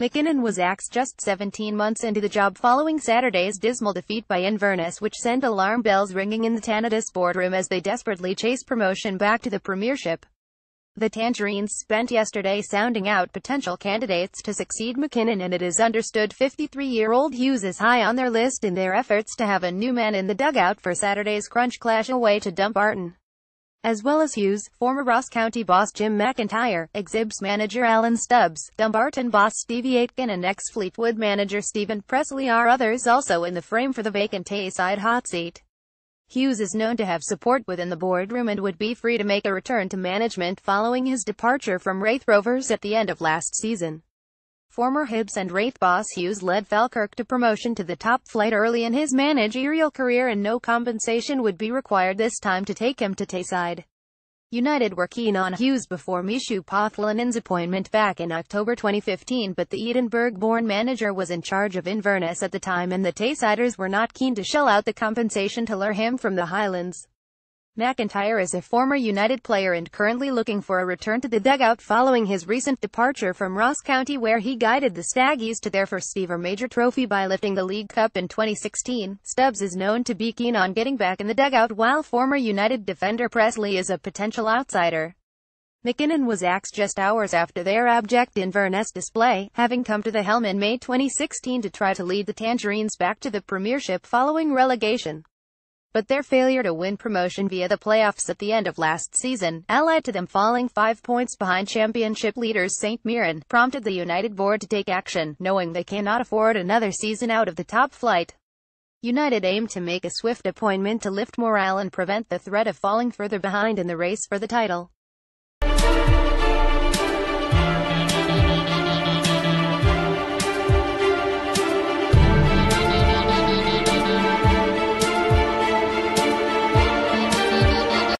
McKinnon was axed just 17 months into the job following Saturday's dismal defeat by Inverness which sent alarm bells ringing in the Tannadice boardroom as they desperately chase promotion back to the Premiership. The Tangerines spent yesterday sounding out potential candidates to succeed McKinnon and it is understood 53-year-old Hughes is high on their list in their efforts to have a new man in the dugout for Saturday's crunch clash away to Dumbarton. As well as Hughes, former Ross County boss Jim McIntyre, ex-Hibs manager Alan Stubbs, Dumbarton boss Stevie Aitken and ex-Fleetwood manager Steven Pressley are others also in the frame for the vacant Tayside hot seat. Hughes is known to have support within the boardroom and would be free to make a return to management following his departure from Raith Rovers at the end of last season. Former Hibs and Raith boss Hughes led Falkirk to promotion to the top flight early in his managerial career and no compensation would be required this time to take him to Tayside. United were keen on Hughes before Mixu Paatelainen's appointment back in October 2015 but the Edinburgh-born manager was in charge of Inverness at the time and the Taysiders were not keen to shell out the compensation to lure him from the Highlands. McIntyre is a former United player and currently looking for a return to the dugout following his recent departure from Ross County where he guided the Staggies to their first ever major trophy by lifting the League Cup in 2016. Stubbs is known to be keen on getting back in the dugout while former United defender Pressley is a potential outsider. McKinnon was axed just hours after their abject Inverness display, having come to the helm in May 2016 to try to lead the Tangerines back to the Premiership following relegation but their failure to win promotion via the playoffs at the end of last season, allied to them falling five points behind championship leaders St. Mirren, prompted the United board to take action, knowing they cannot afford another season out of the top flight. United aim to make a swift appointment to lift morale and prevent the threat of falling further behind in the race for the title.